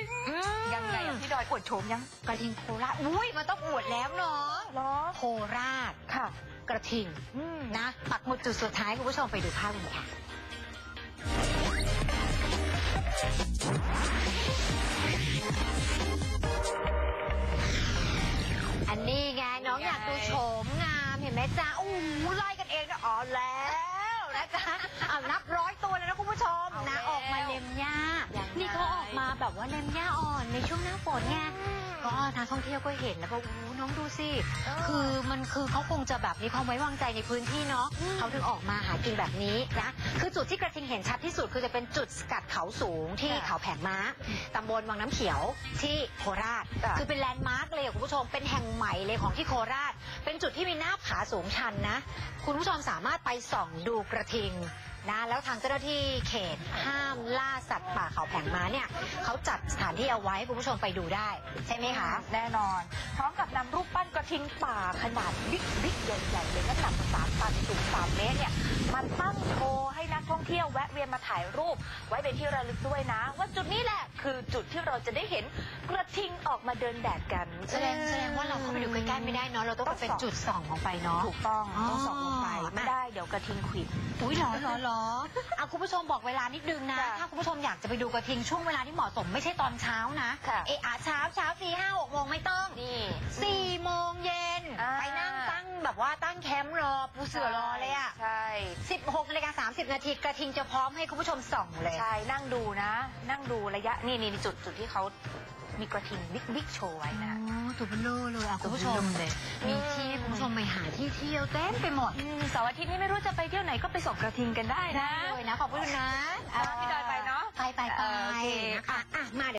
งอืมยังไงอะพี่ดอยอวดโฉมยังกระทิงโคราชอุ้ยมันต้องอวดแล้วเนาะเหรอโคราชค่ะ กระทิงอืมนะปักหมุดจุดสุดท้ายคุณผู้ชมไปดูภาพกันค่ะอันนี้ไงน้องอยากดูโฉมงามเห็นไหมจ๊ะโอ้โหไล่กันเองนะอ๋อแล้วนะจ๊ะเอานับร้อย แบบว่าเล่มหญ้าอ่อนในช่วงหน้าฝนไง ก็นักท่องเที่ยวก็เห็นแล้วก็อู้น้องดูสิคือมันคือเขาคงจะแบบมีความไว้วางใจในพื้นที่เนาะเขาถึงออกมาหากินแบบนี้นะคือจุดที่กระทิงเห็นชัดที่สุดคือจะเป็นจุดสกัดเขาสูงที่ค่ะเขาแผงม้าตำบลวังน้ำเขียวที่โคราช ค่ะ คือเป็นแลนด์มาร์กเลยอะคุณผู้ชมเป็นแห่งใหม่เลยของที่โคราช เป็นจุดที่มีหน้าผาสูงชันนะ คุณผู้ชมสามารถไปส่องดูกระทิงนะแล้วทางเจ้าหน้าที่เขตห้ามล่าสัตว์ป่าเขาแผงม้าเนี่ยเขาจัดส ถานที่เอาไว้ให้คุณผู้ชมไปดูได้ ใช่ไหมคะ แน่นอน พร้อมกับนำรูปปั้นกระทิงป่าขนาดบิ๊กบิ๊กใหญ่ๆเลยน้ำหนักสามตันสูงสามเมตรเนี่ยมาตั้งโชว์ให้นักท่องเที่ยวแวะเวียนมาถ่ายรูป ไว้เป็นที่ระลึกด้วยนะ ว่าจุดนี้แหละคือจุดที่เราจะได้เห็นกระทิงออกมาเดินแดดกัน แสดงแสดงว่าเราเข้าไปดูใกล้ๆไม่ได้เนาะเราต้องไปเป็นจุดส่องออกไปเนาะ ถูกต้องอ๋อต้องส่องลงไปไม่ได้เดี๋ ยวกระทิงขวิดอุ้ยหรอหรอหรอเอาคุณผู้ชมบอกเวลานิดนึงนะจ้ะถ้าคุณผู้ชมอยากจะไปดูกระทิงช่วงเวลาที่เหมาะสมไม่ใช่ตอนเช้านะ ค่ะ เอะอะเช้าเช้าสี่ห้าหกโมงไม่ต้องนี่ สี่โมงเย็นอ่าไปนั่งตั้งแบบว่าตั้งแคมป์รอปูเสือรอ เลยอะใช่สิบหกนาฬิกาสามสิบนาทีกระทิงจะพร้อมให้คุณผู้ชมส่องเลยใช่นั่งดูนะ นั่งดูระยะนี่นี่จุดจุดที่เขามีกระทิง big big โชว์ไว้อ๋นะอตัวเบลอเลยอะคุณผู้ชมตัวเบลอเลยมีที่ให้คุณผู้ชมไปหาที่เที่ยวเต็มไปหมดอืมเสาร์อาทิตย์นี้ไม่รู้จะไปเที่ยวไหนก็ไปส่องกระทิงกันได้นะ เลยนะขอบคุณนะอ่าพี่ดอยไปเนอะไปไปไปเออโอเคนะคะอะมา